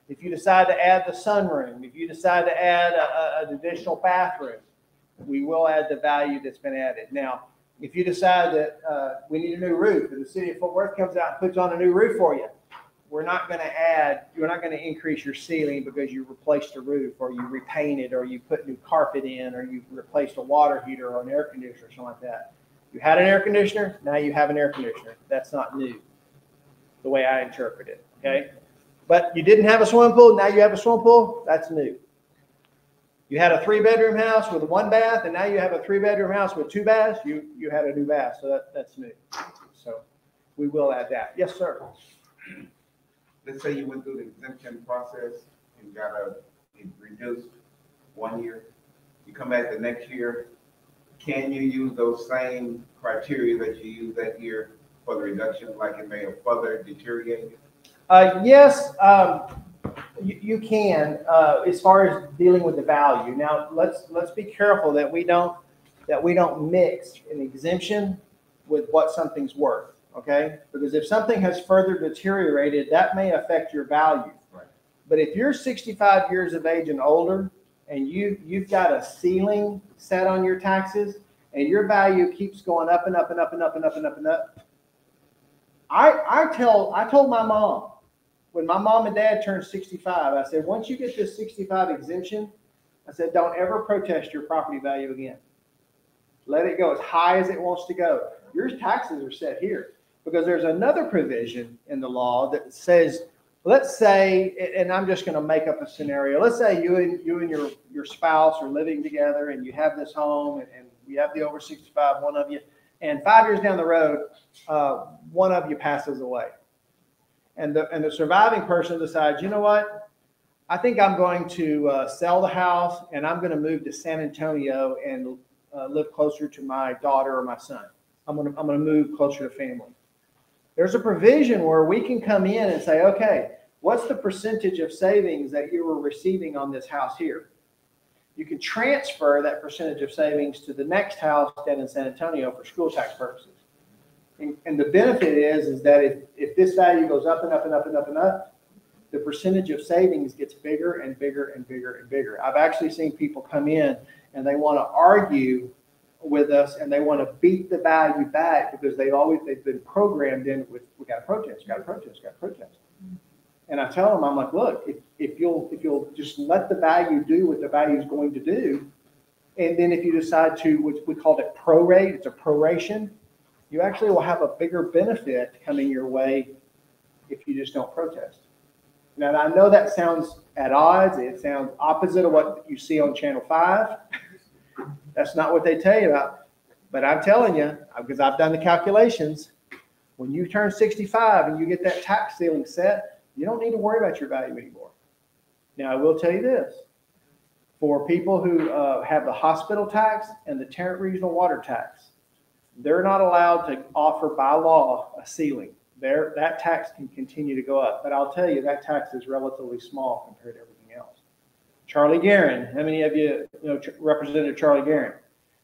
If you decide to add the sunroom, if you decide to add a, a- an additional bathroom, we will add the value that's been added. Now, if you decide that, uh, we need a new roof and the city of Fort Worth comes out and puts on a new roof for you, we're not gonna add, you're not gonna increase your ceiling because you replaced a roof or you repainted or you put new carpet in or you replaced a water heater or an air conditioner or something like that. You had an air conditioner, now you have an air conditioner. That's not new, the way I interpret it, okay? But you didn't have a swimming pool, now you have a swimming pool, that's new. You had a three-bedroom house with one bath, and now you have a three-bedroom house with two baths, you, you had a new bath, so that, that's new. So we will add that. Yes, sir. Let's say you went through the exemption process and got a, it reduced one year. You come back the next year, can you use those same criteria that you used that year for the reduction, like it may have further deteriorated? Uh, yes, um, you, you can, uh, as far as dealing with the value. Now, let's, let's be careful that we don't, that we don't mix an exemption with what something's worth, okay? Because if something has further deteriorated, that may affect your value. Right. But if you're sixty-five years of age and older, and you, you've got a ceiling set on your taxes, and your value keeps going up and up and up and up and up and up and up, I, I tell, I told my mom, when my mom and dad turned 65, I said, once you get this 65 exemption, I said, don't ever protest your property value again. Let it go as high as it wants to go. Your taxes are set here because there's another provision in the law that says, let's say, and I'm just going to make up a scenario. Let's say you and you and your your spouse are living together and you have this home and, and you have the over 65, one of you, and five years down the road, uh, one of you passes away and the, and the surviving person decides, you know what? I think I'm going to uh, sell the house and I'm going to move to San Antonio and uh, live closer to my daughter or my son. I'm going to, I'm going to move closer to family. There's a provision where we can come in and say, okay, what's the percentage of savings that you were receiving on this house here? You can transfer that percentage of savings to the next house down in San Antonio for school tax purposes. And, and the benefit is, is that if, if this value goes up and up and up and up and up, the percentage of savings gets bigger and bigger and bigger and bigger. I've actually seen people come in and they want to argue with us and they want to beat the value back because they've always, they've been programmed in with, we got to protest, got to protest, got to protest. And I tell them, I'm like, look, if, if you'll, if you'll just let the value do what the value is going to do, and then if you decide to, which we called it prorate, it's a proration, you actually will have a bigger benefit coming your way if you just don't protest. Now, I know that sounds at odds. It sounds opposite of what you see on Channel 5. That's not what they tell you about. But I'm telling you, because I've done the calculations, when you turn 65 and you get that tax ceiling set, you don't need to worry about your value anymore. Now, I will tell you this. For people who uh, have the hospital tax and the Tarrant Regional Water tax, they're not allowed to offer by law a ceiling. There, that tax can continue to go up, but I'll tell you, that tax is relatively small compared to everything else. Charlie Geren, how many of you know Representative Charlie Geren?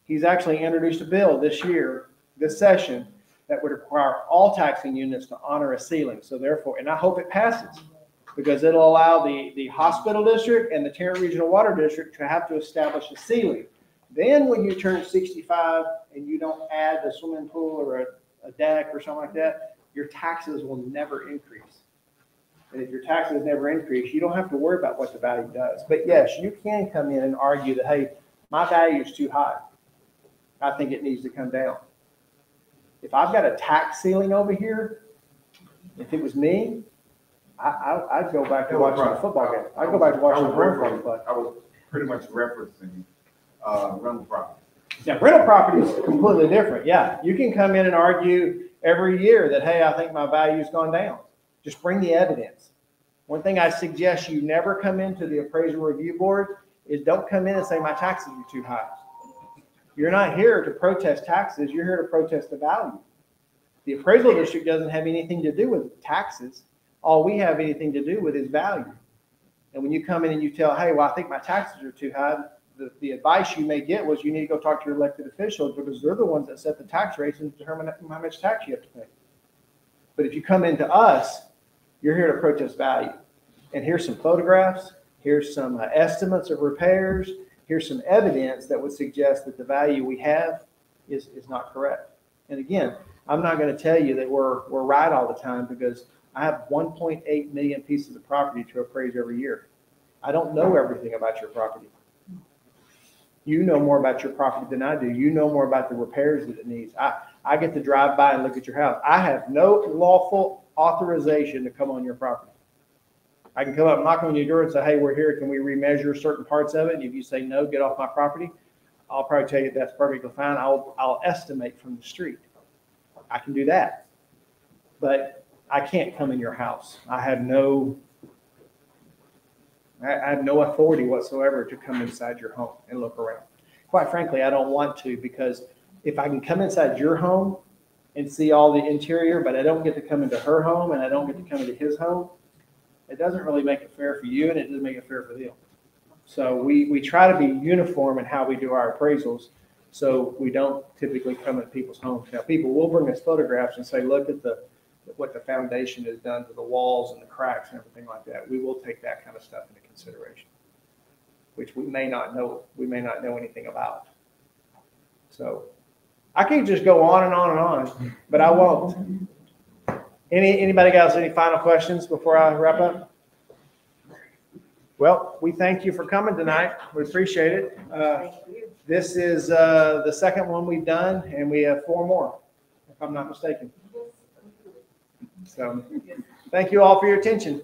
He's actually introduced a bill this year, this session, that would require all taxing units to honor a ceiling. So therefore, and I hope it passes, because it'll allow the, the hospital district and the Tarrant Regional Water District to have to establish a ceiling. Then when you turn sixty-five and you don't add a swimming pool or a, a deck or something like that, your taxes will never increase. And if your taxes never increase, you don't have to worry about what the value does. But yes, you can come in and argue that, hey, my value is too high. I think it needs to come down. If I've got a tax ceiling over here, if it was me, I, I, I'd go back to watching the football game. I'd go back to watching the home game. I was pretty much referencing, uh, rental property. Now, rental property is completely different. Yeah, you can come in and argue every year that, hey, I think my value's gone down. Just bring the evidence. One thing I suggest you never come into the appraisal review board is don't come in and say my taxes are too high. You're not here to protest taxes, you're here to protest the value. The appraisal district doesn't have anything to do with taxes. All we have anything to do with is value. And when you come in and you tell, hey, well, I think my taxes are too high, the, the advice you may get was you need to go talk to your elected officials because they're the ones that set the tax rates and determine how much tax you have to pay. But if you come into us, you're here to protest value. And here's some photographs, here's some uh, estimates of repairs, here's some evidence that would suggest that the value we have is, is not correct. And again, I'm not going to tell you that we're, we're right all the time because I have 1.8 million pieces of property to appraise every year. I don't know everything about your property. You know more about your property than I do. You know more about the repairs that it needs. I, I get to drive by and look at your house. I have no lawful authorization to come on your property. I can come up, knock on your door and say, hey, we're here. Can we remeasure certain parts of it? And if you say no, get off my property. I'll probably tell you that's perfectly fine. I'll, I'll estimate from the street. I can do that. But I can't come in your house. I have no, I, have no authority whatsoever to come inside your home and look around. Quite frankly, I don't want to because if I can come inside your home and see all the interior, but I don't get to come into her home and I don't get to come into his home, it doesn't really make it fair for you and it doesn't make it fair for them. So we, we try to be uniform in how we do our appraisals. So we don't typically come in people's homes. Now, people will bring us photographs and say, look at the, what the foundation has done to the walls and the cracks and everything like that. We will take that kind of stuff into consideration, which we may not know, we may not know anything about. So I could just go on and on and on, but I won't. Any, anybody else, any final questions before I wrap up? Well, we thank you for coming tonight. We appreciate it. Uh, This is uh, the second one we've done, and we have four more, if I'm not mistaken. So, thank you all for your attention.